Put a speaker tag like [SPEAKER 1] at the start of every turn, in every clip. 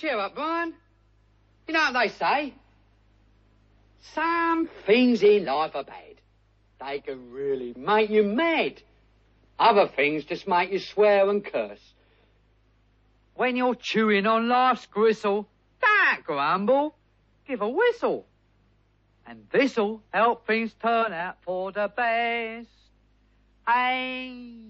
[SPEAKER 1] Cheer up, Brian. You know what they say? Some things in life are bad. They can really make you mad. Other things just make you swear and curse. When you're chewing on life's gristle, don't grumble. Give a whistle. And this'll help things turn out for the best. And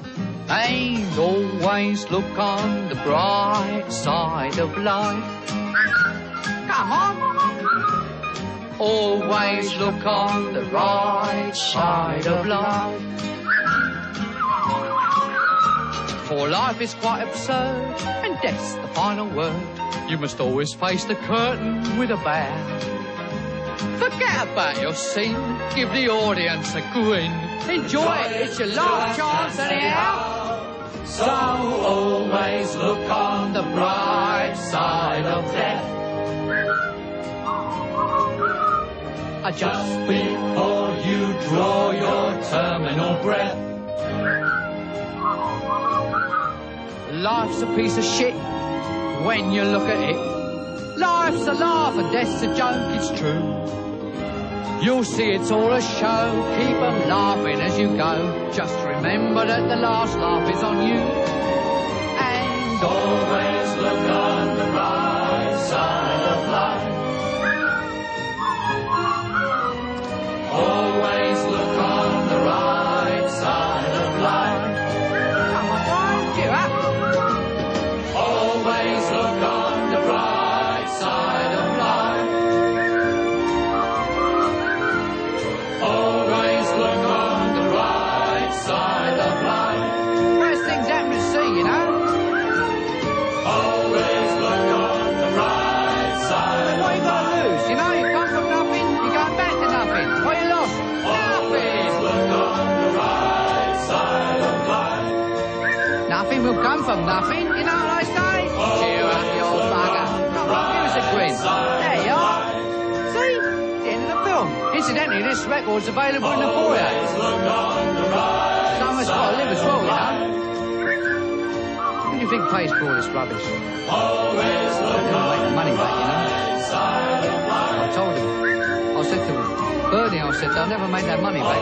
[SPEAKER 1] Always look on the bright side of life. Come on. Always look on the right side of life. For life is quite absurd, and death's the final word. You must always face the curtain with a bow. Forget about your scene, give the audience a grin. Enjoy it, it's your last chance anyhow.
[SPEAKER 2] So always look on the bright side of death. Just before you draw your terminal breath.
[SPEAKER 1] Life's a piece of shit when you look at it. Life's a laugh and death's a joke, it's true. You'll see it's all a show, Keep 'em laughing as you go. Just remember that the last laugh is on you. And Nothing will come from nothing, you know what I say? Cheer up, you old bugger. Come on, give us a grin. There you are. See? The end of the film. Incidentally, this record's available in the foyer. Someone's got to live as well, you know. Who do you think pays for all this rubbish?
[SPEAKER 2] Always look
[SPEAKER 1] They'll make the money back, you know. I told him. I said to him, Bernie, I said, they'll never make that money back.